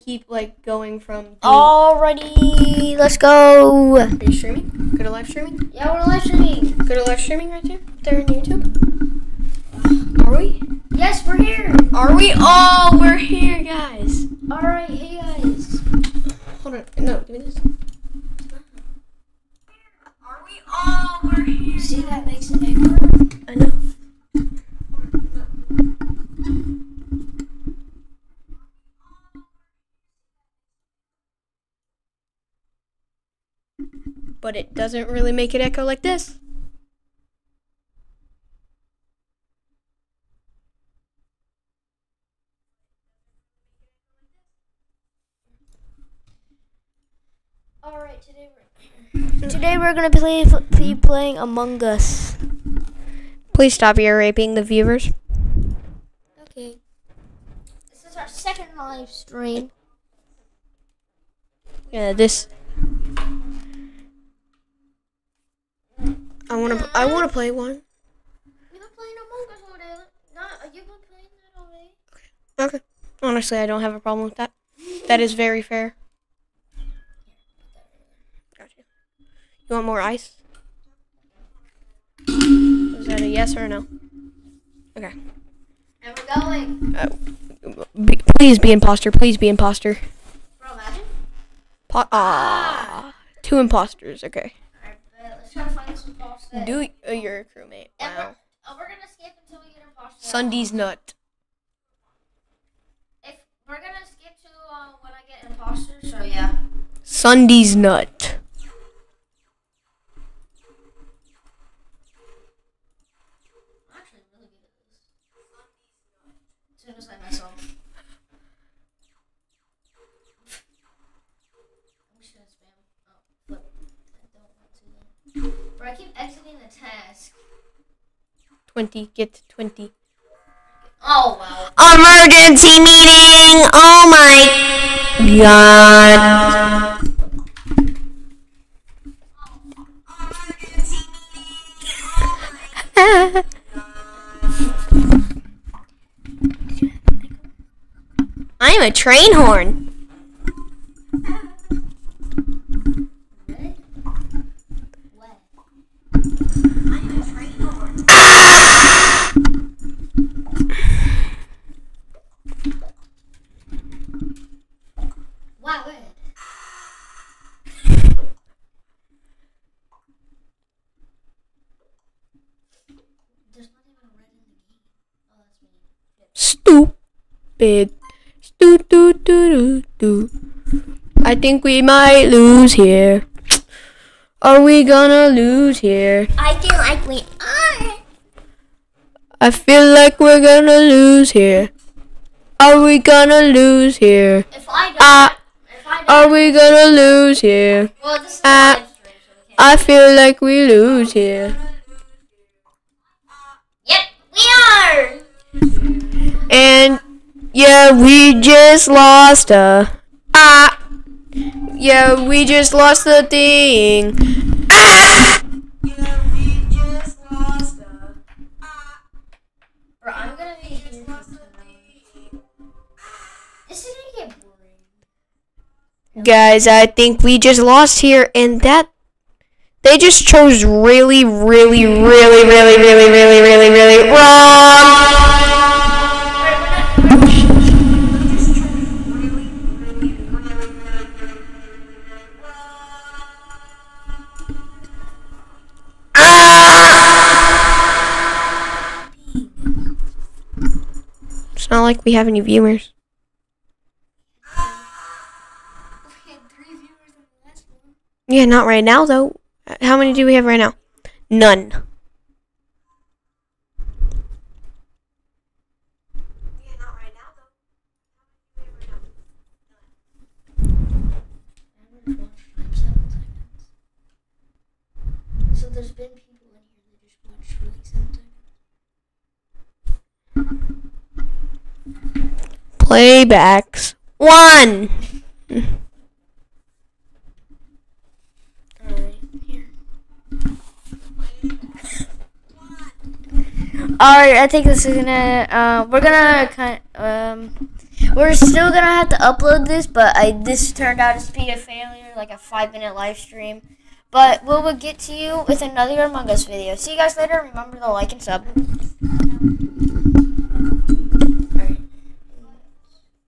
keep like going from. Alrighty, let's go. Are you streaming? Go to live streaming. Yeah, we're live streaming. Go to live streaming right there. There on YouTube. Are we? Yes, we're here. Are we? Oh, we're here, guys. Alright, hey guys. Hold on. No, give me this. Are we? Oh, we're here. See that makes an echo. I know. But it doesn't really make it echo like this. Alright, today we're today we're gonna play be playing Among Us. Please stop ear raping the viewers. Okay. This is our second live stream. Yeah, this. I wanna. I wanna play one. You've been playing Among Us all day. Not you've been playing that all day. Okay. Honestly, I don't have a problem with that. That is very fair. Gotcha. You want more ice? Is that a yes or a no? Okay. And we're going. Be, please be imposter. Please be imposter. Bro, imagine. Po- ah, two imposters. Okay. Alright, let's try to find Do uh, you're a crewmate. And we're, Wow. oh, we're gonna skip until we get imposter. Sunday's nut. If we're gonna skip to uh, when I get imposter, so yeah. Sunday's nut. I'm actually really good at this. As soon as I mess up. I'm just gonna spam. Oh, flip. I don't want to then. Bro, I keep exiting the task. Twenty. Get twenty. Oh, wow. Emergency meeting! Oh my god. I'm a train horn. Really? What? Wow, what? There's not even a red in the game. Oh, that's me. Stu doo doo doo doo. I think we might lose here. Are we gonna lose here? I feel like we are. I feel like we're gonna lose here. Are we gonna lose here? If I don't, Ah, if I don't, are we gonna lose here? well, this is ah, stream, so. I feel like we lose here. Yep, we are. And yeah, we just lost a. Ah, yeah, we just lost the thing. Ah! Yeah, we just lost a. Ah! Bro, I'm gonna be here. This is gonna get boring. Guys, I think we just lost here, and that they just chose really, really, really, really, really, really, really, really wrong. Like we have any viewers. Yeah, not right now though. How many do we have right now? None. So there's been people in here that just watched for like seven seconds. Playbacks. One. Alright, here. All right, I think this is gonna. Uh, we're gonna kind. Um, we're still gonna have to upload this, but I this turned out to be a failure, like a five minute live stream. But we will get to you with another Among Us video. See you guys later. Remember to like and sub.